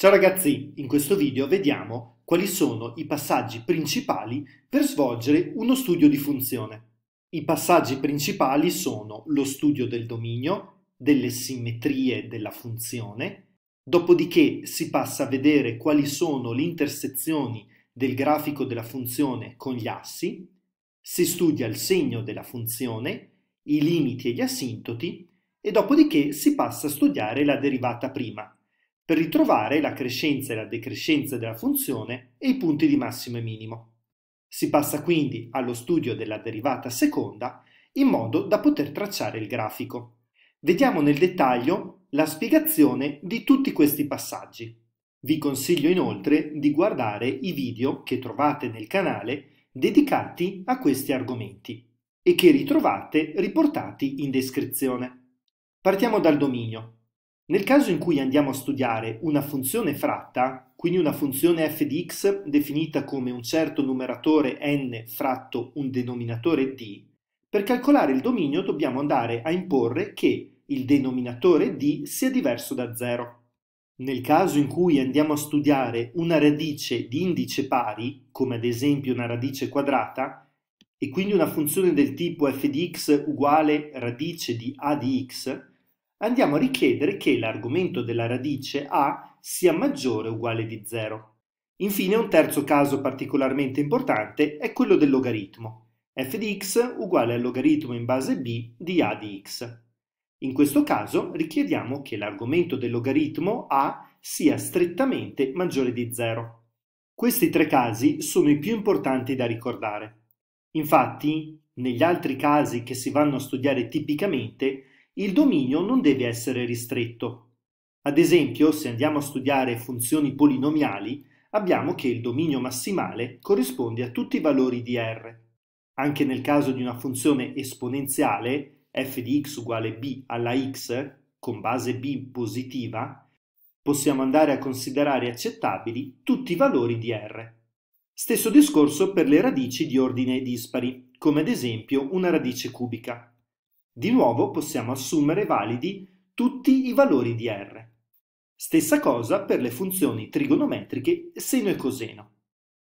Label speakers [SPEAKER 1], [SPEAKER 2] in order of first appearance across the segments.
[SPEAKER 1] Ciao ragazzi, in questo video vediamo quali sono i passaggi principali per svolgere uno studio di funzione. I passaggi principali sono lo studio del dominio, delle simmetrie della funzione, dopodiché si passa a vedere quali sono le intersezioni del grafico della funzione con gli assi, si studia il segno della funzione, i limiti e gli asintoti e dopodiché si passa a studiare la derivata prima per ritrovare la crescenza e la decrescenza della funzione e i punti di massimo e minimo. Si passa quindi allo studio della derivata seconda in modo da poter tracciare il grafico. Vediamo nel dettaglio la spiegazione di tutti questi passaggi. Vi consiglio inoltre di guardare i video che trovate nel canale dedicati a questi argomenti e che ritrovate riportati in descrizione. Partiamo dal dominio. Nel caso in cui andiamo a studiare una funzione fratta, quindi una funzione f di x definita come un certo numeratore n fratto un denominatore d, per calcolare il dominio dobbiamo andare a imporre che il denominatore d sia diverso da 0. Nel caso in cui andiamo a studiare una radice di indice pari, come ad esempio una radice quadrata, e quindi una funzione del tipo f di x uguale radice di a di x, andiamo a richiedere che l'argomento della radice a sia maggiore o uguale di 0. Infine un terzo caso particolarmente importante è quello del logaritmo. f di x uguale al logaritmo in base b di a di x. In questo caso richiediamo che l'argomento del logaritmo a sia strettamente maggiore di 0. Questi tre casi sono i più importanti da ricordare. Infatti, negli altri casi che si vanno a studiare tipicamente, il dominio non deve essere ristretto. Ad esempio, se andiamo a studiare funzioni polinomiali, abbiamo che il dominio massimale corrisponde a tutti i valori di R. Anche nel caso di una funzione esponenziale, f di x uguale b alla x, con base b positiva, possiamo andare a considerare accettabili tutti i valori di R. Stesso discorso per le radici di ordine dispari, come ad esempio una radice cubica. Di nuovo possiamo assumere validi tutti i valori di R. Stessa cosa per le funzioni trigonometriche seno e coseno.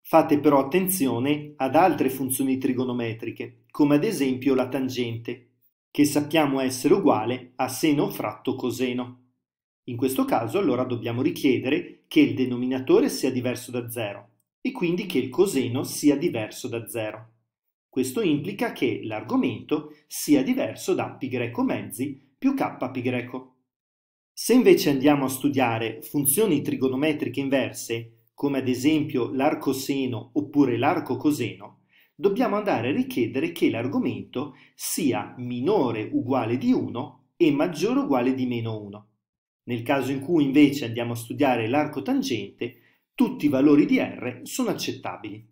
[SPEAKER 1] Fate però attenzione ad altre funzioni trigonometriche, come ad esempio la tangente, che sappiamo essere uguale a seno fratto coseno. In questo caso allora dobbiamo richiedere che il denominatore sia diverso da 0 e quindi che il coseno sia diverso da 0. Questo implica che l'argomento sia diverso da π greco mezzi più k π greco. Se invece andiamo a studiare funzioni trigonometriche inverse, come ad esempio l'arcoseno oppure l'arcocoseno, dobbiamo andare a richiedere che l'argomento sia minore uguale di 1 e maggiore uguale di meno 1. Nel caso in cui invece andiamo a studiare l'arco tangente, tutti i valori di R sono accettabili.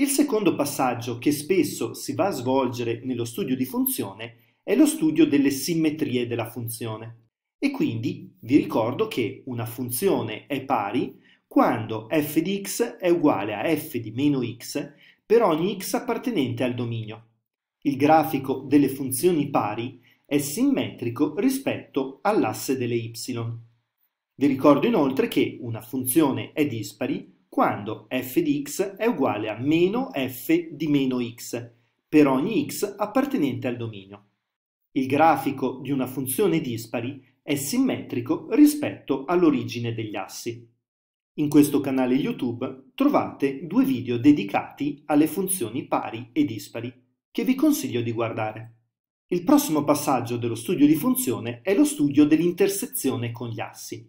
[SPEAKER 1] Il secondo passaggio che spesso si va a svolgere nello studio di funzione è lo studio delle simmetrie della funzione. E quindi vi ricordo che una funzione è pari quando f di x è uguale a f di meno x per ogni x appartenente al dominio. Il grafico delle funzioni pari è simmetrico rispetto all'asse delle y. Vi ricordo inoltre che una funzione è dispari quando f di x è uguale a meno f di meno x per ogni x appartenente al dominio. Il grafico di una funzione dispari è simmetrico rispetto all'origine degli assi. In questo canale YouTube trovate due video dedicati alle funzioni pari e dispari che vi consiglio di guardare. Il prossimo passaggio dello studio di funzione è lo studio dell'intersezione con gli assi.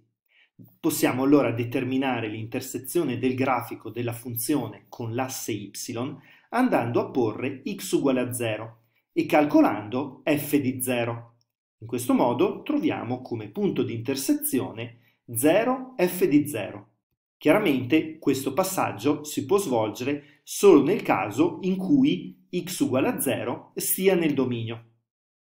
[SPEAKER 1] Possiamo allora determinare l'intersezione del grafico della funzione con l'asse y andando a porre x uguale a 0 e calcolando f di 0. In questo modo troviamo come punto di intersezione 0 f di 0. Chiaramente questo passaggio si può svolgere solo nel caso in cui x uguale a 0 stia nel dominio.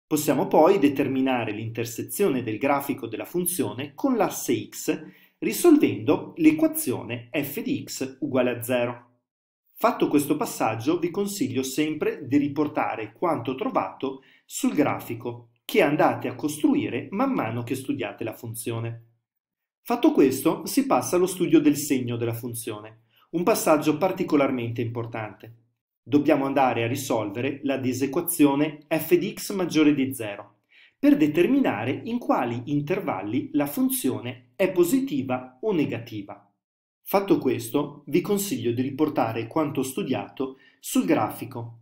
[SPEAKER 1] Possiamo poi determinare l'intersezione del grafico della funzione con l'asse x risolvendo l'equazione f di x uguale a 0. Fatto questo passaggio vi consiglio sempre di riportare quanto trovato sul grafico che andate a costruire man mano che studiate la funzione. Fatto questo, si passa allo studio del segno della funzione, un passaggio particolarmente importante. Dobbiamo andare a risolvere la disequazione f di x maggiore di 0 per determinare in quali intervalli la funzione è positiva o negativa. Fatto questo, vi consiglio di riportare quanto studiato sul grafico,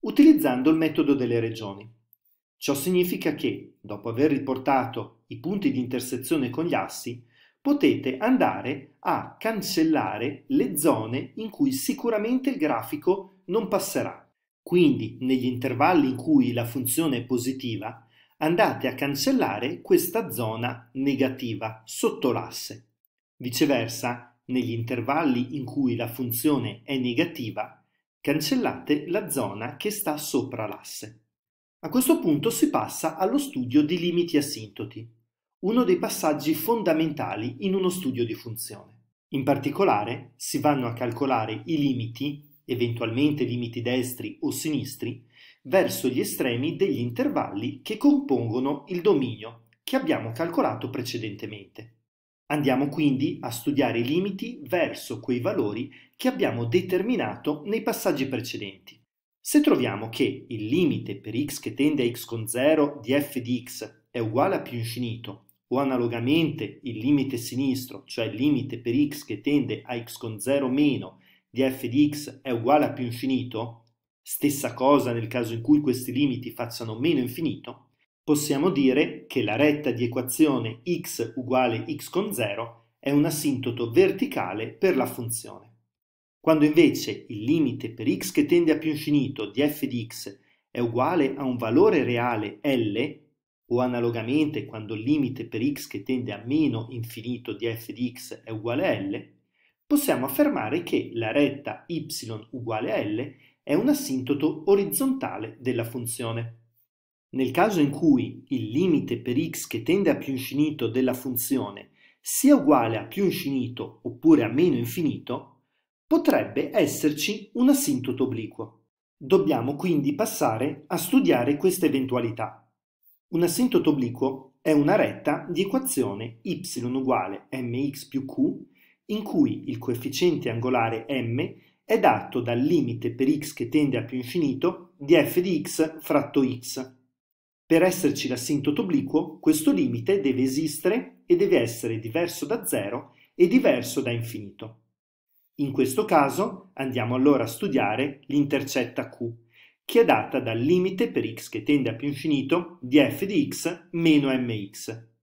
[SPEAKER 1] utilizzando il metodo delle regioni. Ciò significa che, dopo aver riportato i punti di intersezione con gli assi, potete andare a cancellare le zone in cui sicuramente il grafico non passerà. Quindi, negli intervalli in cui la funzione è positiva, andate a cancellare questa zona negativa sotto l'asse. Viceversa, negli intervalli in cui la funzione è negativa, cancellate la zona che sta sopra l'asse. A questo punto si passa allo studio di limiti asintoti, uno dei passaggi fondamentali in uno studio di funzione. In particolare si vanno a calcolare i limiti, eventualmente limiti destri o sinistri, verso gli estremi degli intervalli che compongono il dominio che abbiamo calcolato precedentemente. Andiamo quindi a studiare i limiti verso quei valori che abbiamo determinato nei passaggi precedenti. Se troviamo che il limite per x che tende a x con 0 di f di x è uguale a più infinito o analogamente il limite sinistro, cioè il limite per x che tende a x con 0 meno di f di x è uguale a più infinito, Stessa cosa nel caso in cui questi limiti facciano meno infinito, possiamo dire che la retta di equazione x uguale x con 0 è un asintoto verticale per la funzione. Quando invece il limite per x che tende a più infinito di f di x è uguale a un valore reale L, o analogamente quando il limite per x che tende a meno infinito di f di x è uguale a L, possiamo affermare che la retta y uguale a L è un asintoto orizzontale della funzione. Nel caso in cui il limite per x che tende a più infinito della funzione sia uguale a più infinito oppure a meno infinito, potrebbe esserci un asintoto obliquo. Dobbiamo quindi passare a studiare questa eventualità. Un asintoto obliquo è una retta di equazione y uguale mx più q in cui il coefficiente angolare m è dato dal limite per x che tende a più infinito di f di x fratto x. Per esserci l'assintoto obliquo, questo limite deve esistere e deve essere diverso da 0 e diverso da infinito. In questo caso andiamo allora a studiare l'intercetta q, che è data dal limite per x che tende a più infinito di f di x meno mx.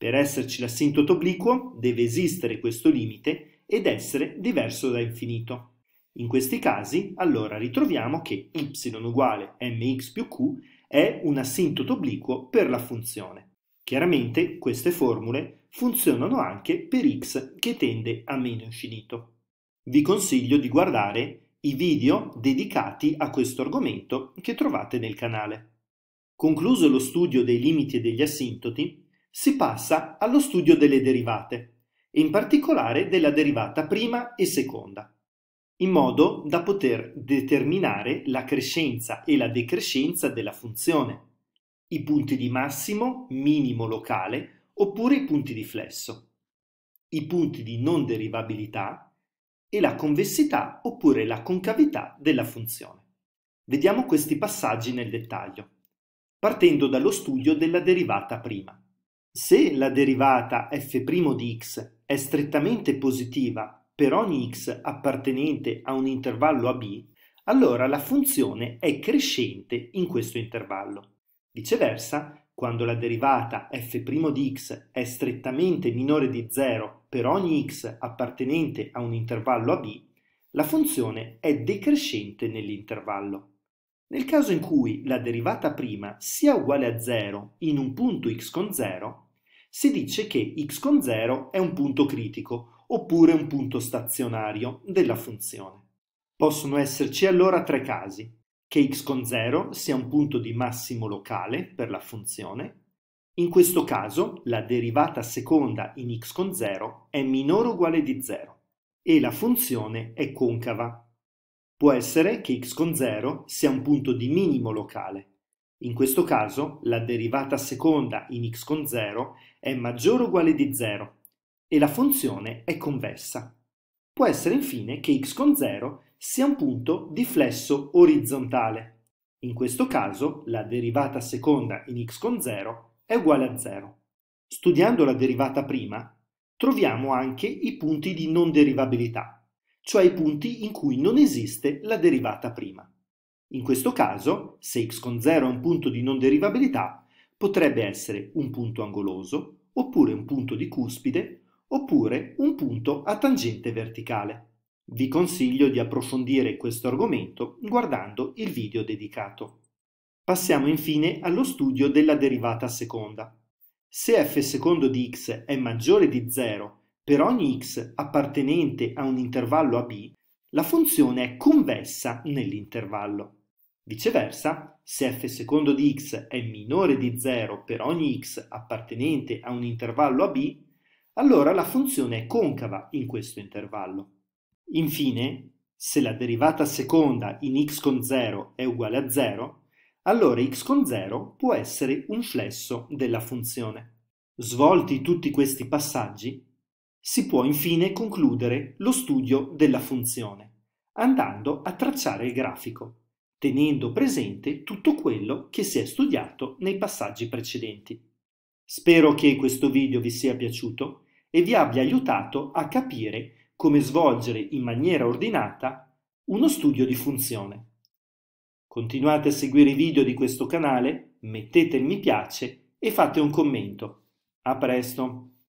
[SPEAKER 1] Per esserci l'assintoto obliquo deve esistere questo limite ed essere diverso da infinito. In questi casi, allora ritroviamo che y uguale mx più q è un asintoto obliquo per la funzione. Chiaramente queste formule funzionano anche per x che tende a meno infinito. Vi consiglio di guardare i video dedicati a questo argomento che trovate nel canale. Concluso lo studio dei limiti e degli asintoti, si passa allo studio delle derivate, e in particolare della derivata prima e seconda in modo da poter determinare la crescenza e la decrescenza della funzione, i punti di massimo, minimo locale oppure i punti di flesso, i punti di non derivabilità e la convessità oppure la concavità della funzione. Vediamo questi passaggi nel dettaglio, partendo dallo studio della derivata prima. Se la derivata f' di x è strettamente positiva per ogni x appartenente a un intervallo AB, allora la funzione è crescente in questo intervallo. Viceversa, quando la derivata f' di x è strettamente minore di 0 per ogni x appartenente a un intervallo AB, la funzione è decrescente nell'intervallo. Nel caso in cui la derivata prima sia uguale a 0 in un punto x con 0, si dice che x con 0 è un punto critico oppure un punto stazionario della funzione. Possono esserci allora tre casi, che x con 0 sia un punto di massimo locale per la funzione, in questo caso la derivata seconda in x con 0 è minore o uguale di 0 e la funzione è concava. Può essere che x con 0 sia un punto di minimo locale. In questo caso la derivata seconda in x con 0 è maggiore o uguale di 0 e la funzione è convessa. Può essere infine che x con 0 sia un punto di flesso orizzontale. In questo caso la derivata seconda in x con 0 è uguale a 0. Studiando la derivata prima, troviamo anche i punti di non derivabilità, cioè i punti in cui non esiste la derivata prima. In questo caso, se x con 0 è un punto di non derivabilità, potrebbe essere un punto angoloso, oppure un punto di cuspide, oppure un punto a tangente verticale. Vi consiglio di approfondire questo argomento guardando il video dedicato. Passiamo infine allo studio della derivata seconda. Se f secondo di x è maggiore di 0 per ogni x appartenente a un intervallo AB, la funzione è convessa nell'intervallo. Viceversa, se f secondo di x è minore di 0 per ogni x appartenente a un intervallo AB, allora la funzione è concava in questo intervallo. Infine, se la derivata seconda in x con 0 è uguale a 0, allora x con 0 può essere un flesso della funzione. Svolti tutti questi passaggi, si può infine concludere lo studio della funzione, andando a tracciare il grafico, tenendo presente tutto quello che si è studiato nei passaggi precedenti. Spero che questo video vi sia piaciuto e vi abbia aiutato a capire come svolgere in maniera ordinata uno studio di funzione. Continuate a seguire i video di questo canale, mettete il mi piace e fate un commento. A presto!